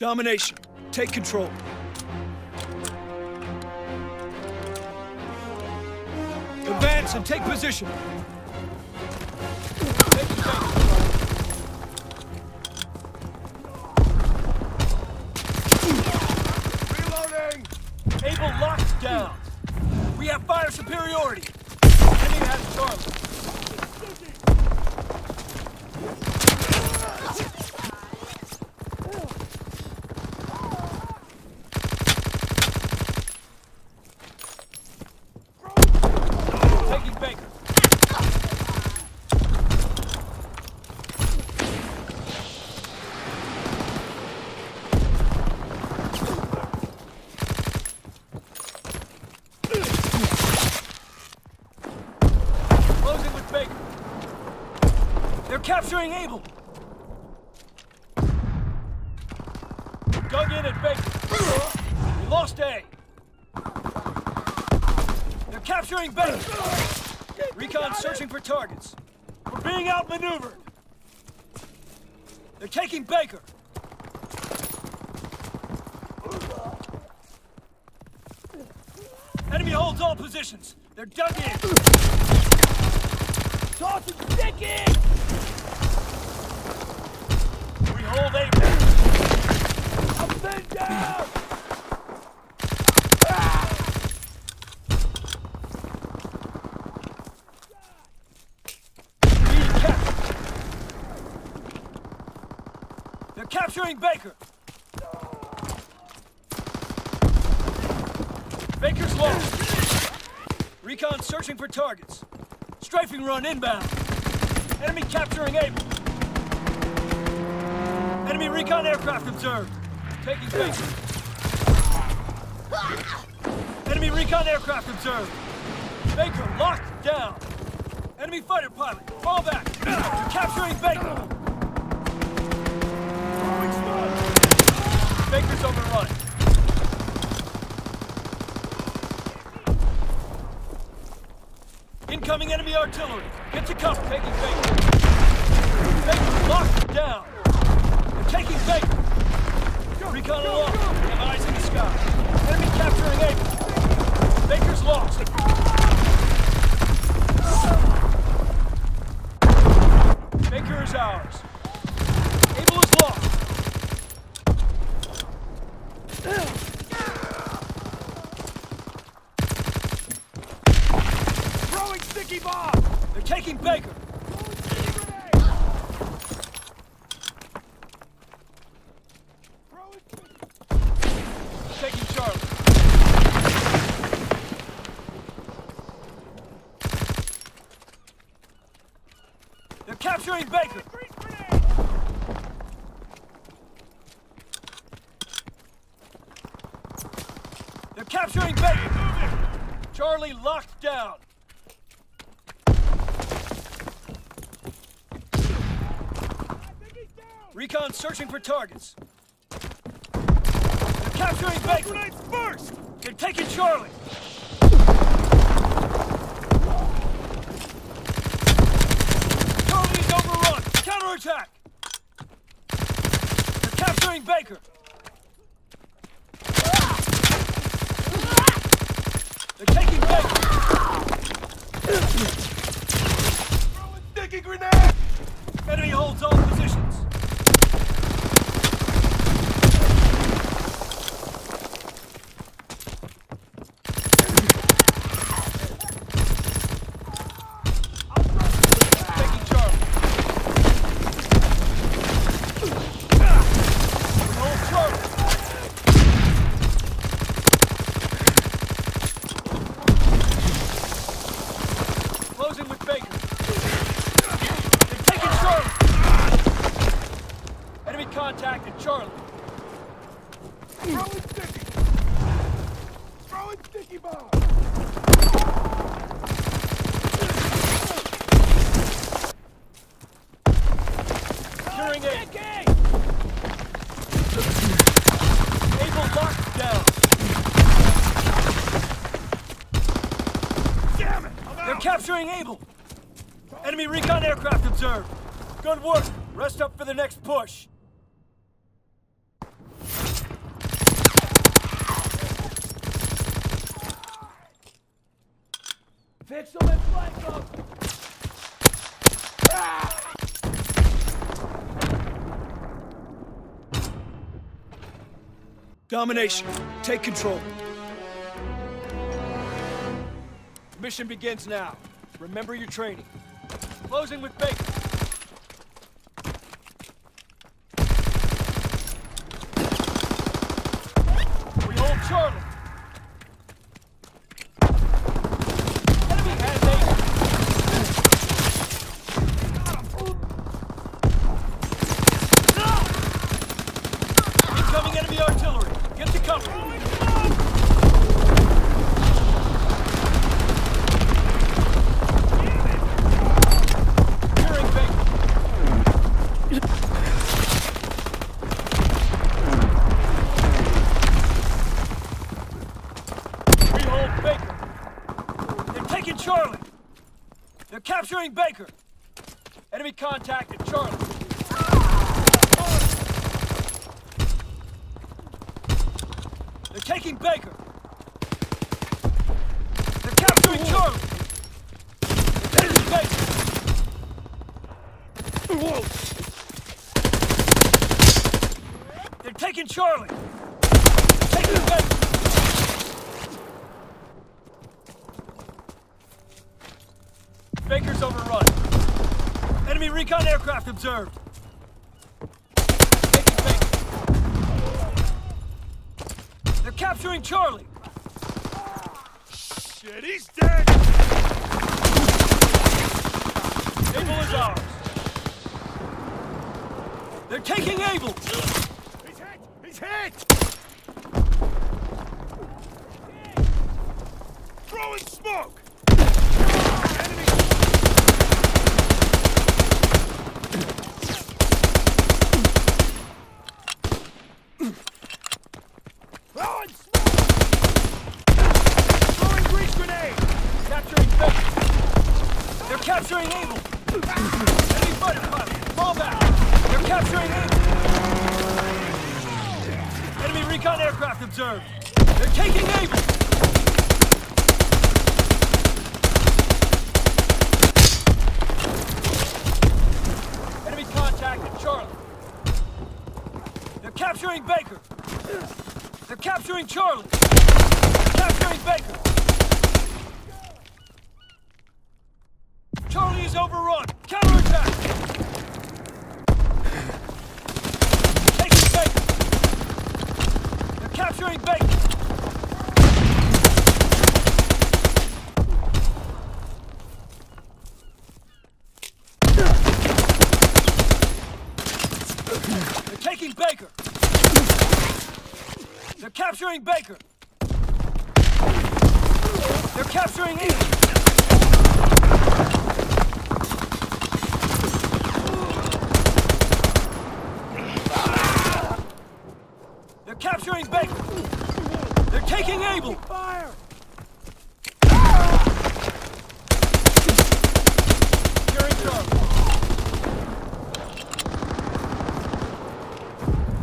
Domination. Take control. Advance and take position. Reloading! Able locked down. We have fire superiority. Enemy has Charlie. Taking Baker. Closing with Baker. They're capturing Able. Dug in at Baker. We lost A. They're capturing Baker. Recon searching for targets. We're being outmaneuvered. They're taking Baker. Enemy holds all positions. They're dug in. Toss and stick it! Hold A. Up and down! They're capturing Baker. Baker's lost. Recon searching for targets. Strafing run inbound. Enemy capturing Able. Enemy recon aircraft observed. Taking Baker. Enemy recon aircraft observed. Baker locked down. Enemy fighter pilot, fall back. You're capturing Baker. Baker's overrun. Incoming enemy artillery. Get to cover. Taking Baker. Baker locked down. Taking Baker. Recon. We have eyes in the sky. Enemy capturing Able. Baker's lost. Baker is ours. Able is lost. Throwing sticky bomb! They're taking Baker. Throwing sticky Taking Charlie. They're capturing Baker. They're capturing Baker. Charlie locked down. I think he's down! Recon searching for targets. They're capturing Baker. Grenades first! They're taking Charlie. Charlie's overrun. Counterattack. They're capturing Baker. They're taking Baker. Throwing sticky grenade! Enemy holds all positions. Taking Charlie. We hold Charlie. Closing with Baker. They're taking Charlie. Enemy at Charlie. Throwing sticky! Throwing sticky bomb! Securing A. Able locked down. Damn it! I'm They're out! capturing Able. Enemy recon aircraft observed. Good work. Rest up for the next push. Fix and flank them! Domination, take control. Mission begins now. Remember your training. Closing with Baker. We hold Charlie. Enemy has Ace. Enemy artillery. Get to cover. They're taking Charlie. They're capturing Baker. Enemy contact at Charlie. They're taking Baker. They're capturing Charlie. They're Baker. They're taking Charlie. They're taking Baker. Baker's overrun. Enemy recon aircraft observed. Taking Baker. They're capturing Charlie. Shit, he's dead! Able is ours. They're taking Able. He's hit! He's hit! Throwing smoke! Enemy! Throwing smoke! Throwing grease grenade! Capturing Baker. They're capturing Able. Enemy fighter pilot. Fall back. They're capturing Able. Enemy recon aircraft observed. They're taking Able. Enemy contact Charlie. They're capturing Baker. They're capturing Charlie. Capturing Baker. Charlie is overrun. Counterattack. Taking Baker. They're capturing Baker. They're taking Baker. They're capturing Baker. They're capturing Eden. Capturing Baker. They're taking Able. Fire! Securing Charlie.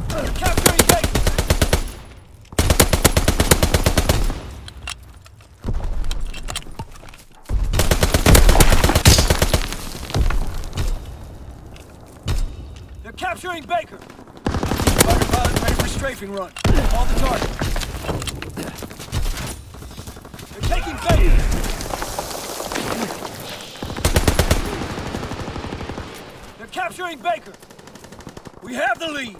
They're capturing Baker. They're capturing Baker. Fighter pilot strafing run. All the targets. They're taking. They're capturing Baker. We have the lead.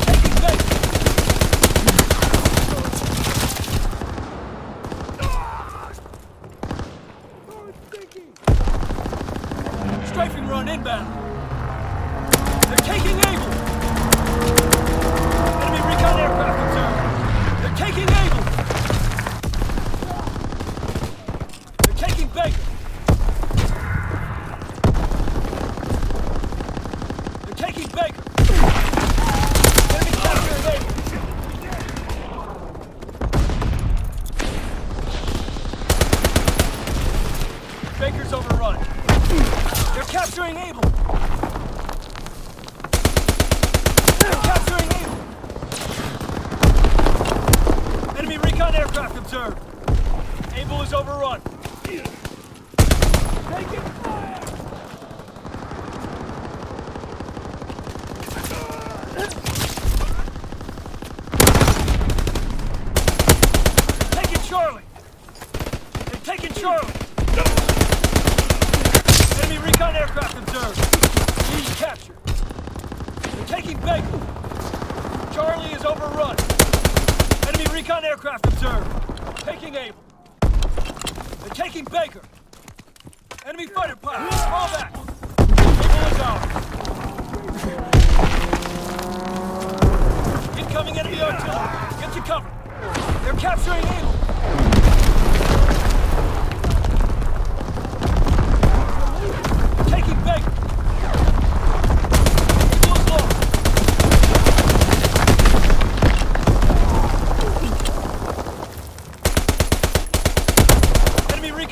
Taking Baker. Strafing run inbound. They're taking Able. Enemy recon aircraft observed. They're taking Able. They're taking Baker. They're taking Baker. Enemy capturing Able. Baker's overrun. They're capturing Able. They're capturing Able. Enemy recon aircraft observed. Able is overrun. Taking fire! Charlie. They're taking Charlie. Enemy recon aircraft observed. Lead captured. They're taking Baker. Charlie is overrun. Enemy recon aircraft observed. Taking Able. They're taking Baker. Enemy fighter pilot. Fall back. Able is ours.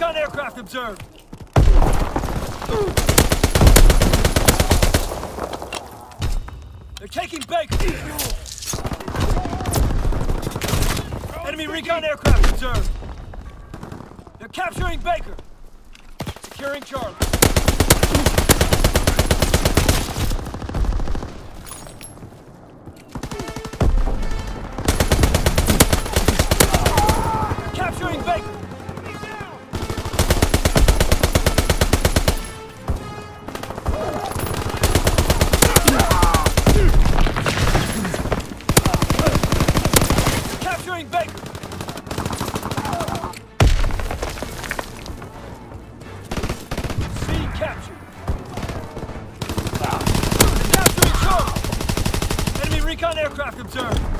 Recon aircraft observed. They're taking Baker. Enemy recon aircraft observed. They're capturing Baker. Securing Charlie. Aircraft observed.